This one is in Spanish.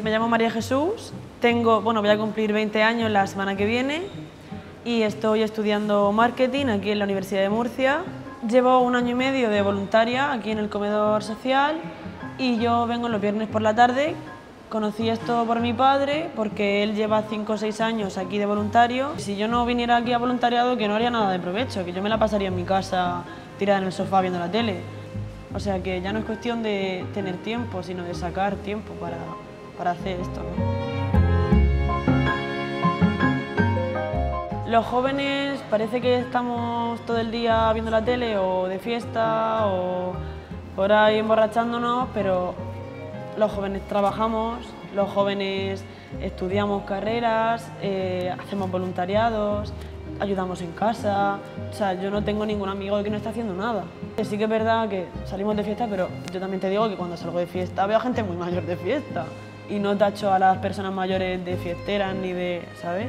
Me llamo María Jesús, tengo, bueno, voy a cumplir 20 años la semana que viene y estoy estudiando marketing aquí en la Universidad de Murcia. Llevo un año y medio de voluntaria aquí en el comedor social y yo vengo los viernes por la tarde. Conocí esto por mi padre porque él lleva 5 o 6 años aquí de voluntario. Si yo no viniera aquí a voluntariado que no haría nada de provecho, que yo me la pasaría en mi casa tirada en el sofá viendo la tele. O sea que ya no es cuestión de tener tiempo, sino de sacar tiempo para, para hacer esto. Los jóvenes parece que estamos todo el día viendo la tele o de fiesta o por ahí emborrachándonos, pero los jóvenes trabajamos, los jóvenes estudiamos carreras, eh, hacemos voluntariados, ayudamos en casa, o sea, yo no tengo ningún amigo que no esté haciendo nada. Sí que es verdad que salimos de fiesta, pero yo también te digo que cuando salgo de fiesta veo a gente muy mayor de fiesta y no tacho a las personas mayores de fiesteras ni de, ¿sabes?